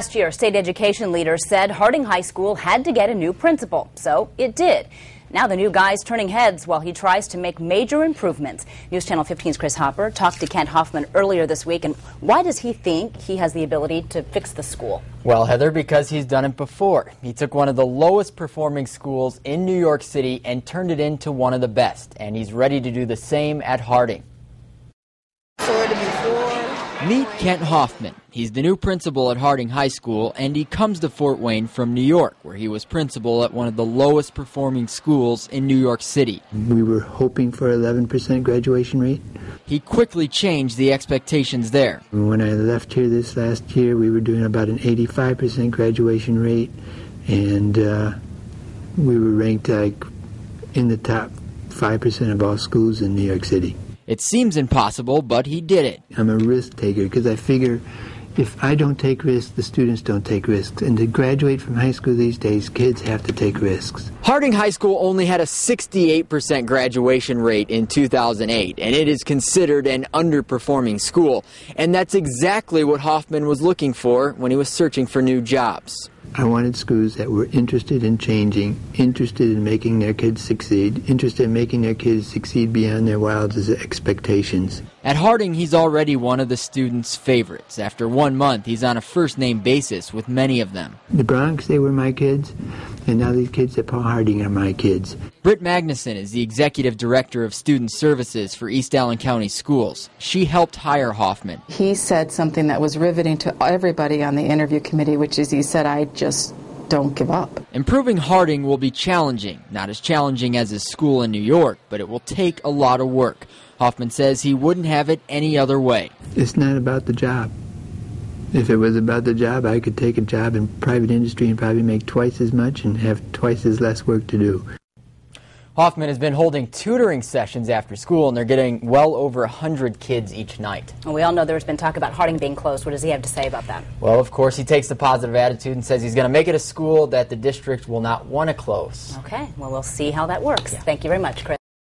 Last year, state education leaders said Harding High School had to get a new principal, so it did. Now the new guy's turning heads while he tries to make major improvements. News Channel 15's Chris Hopper talked to Kent Hoffman earlier this week, and why does he think he has the ability to fix the school? Well, Heather, because he's done it before. He took one of the lowest performing schools in New York City and turned it into one of the best, and he's ready to do the same at Harding. Meet Kent Hoffman. He's the new principal at Harding High School, and he comes to Fort Wayne from New York, where he was principal at one of the lowest performing schools in New York City. We were hoping for 11% graduation rate. He quickly changed the expectations there. When I left here this last year, we were doing about an 85% graduation rate, and uh, we were ranked like in the top 5% of all schools in New York City. It seems impossible, but he did it. I'm a risk taker because I figure if I don't take risks, the students don't take risks. And to graduate from high school these days, kids have to take risks. Harding High School only had a 68% graduation rate in 2008, and it is considered an underperforming school. And that's exactly what Hoffman was looking for when he was searching for new jobs. I wanted schools that were interested in changing, interested in making their kids succeed, interested in making their kids succeed beyond their wildest expectations. At Harding, he's already one of the students' favorites. After one month, he's on a first name basis with many of them. The Bronx, they were my kids, and now these kids at Paul Harding are my kids. Britt Magnuson is the executive director of student services for East Allen County Schools. She helped hire Hoffman. He said something that was riveting to everybody on the interview committee, which is he said, I just don't give up. Improving Harding will be challenging, not as challenging as his school in New York, but it will take a lot of work. Hoffman says he wouldn't have it any other way. It's not about the job. If it was about the job, I could take a job in private industry and probably make twice as much and have twice as less work to do. Hoffman has been holding tutoring sessions after school, and they're getting well over 100 kids each night. Well, we all know there's been talk about Harding being closed. What does he have to say about that? Well, of course, he takes the positive attitude and says he's going to make it a school that the district will not want to close. Okay, well, we'll see how that works. Yeah. Thank you very much, Chris.